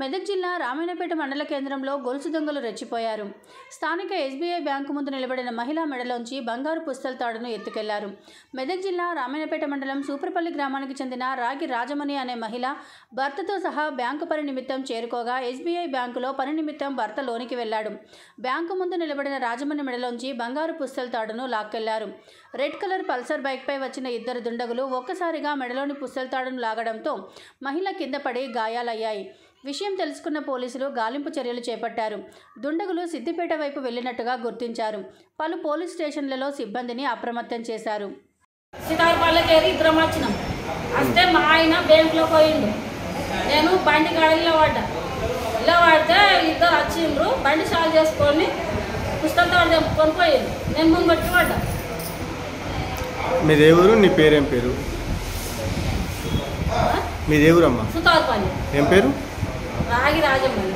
మెదక్ జిల్లా రామాయణపేట మండల కేంద్రంలో గొలుసు దొంగలు రెచ్చిపోయారు. స్థానిక ఎస్బీఐ బ్యాంకు ముందు నిలబడిన మహిళా మెడలోంచి బంగారు పుస్తల తాడును ఎత్తుకెళ్ళారు. మెదక్ జిల్లా రామాయణపేట మండలం సూపరపల్లి గ్రామానికి చెందిన రాగి రాజమణి అనే మహిళ భర్తతో సహా బ్యాంకు పని నిమిత్తం చేరుకోగా ఎస్బీఐ బ్యాంకులో పని నిమిత్తం భర్త లోనికి వెళ్ళాడు. బ్యాంకు ముందు నిలబడిన రాజమణి మెడలోంచి బంగారు పుస్తల తాడును లాక్కెళ్ళారు. రెడ్ కలర్ పల్సర్ బైక్పై వచ్చిన ఇద్దరు దుండగులు ఒక్కసారిగా మెడలోని పుస్తల తాడును లాగడంతో మహిళ కింద పడి గాయాలయ్యాయి. విషయం తెలుసుకున్న పోలీసులు గాలింపు చర్యలు చేపట్టారు. దుండగులు సిద్దిపేట వైపు వెళ్ళినట్టుగా గుర్తించారు. పలు పోలీస్ స్టేషన్లలో సిబ్బందిని అప్రమత్తం చేశారు. సీతాపల్లకేరి ఇద్దరం వచ్చినాం. వస్తే మా ఆయన బ్యాంకులో పోయిండు. నేను బండి కాడ ఇలా పడ్డా ఇలా పడితే ఇద్దరు వచ్చిండ్రు. బండి సాల్వ్ చేసుకొని పుస్తకాలు తెంపుకొని పోయిండు. నేను ముంగొట్టి పడ్డా మీ దేవురు నీ పేరేం పేరు? మీ దేవురమ్మా సుతారుపల్లి ఏం పేరు? నాగిరాజమల్లి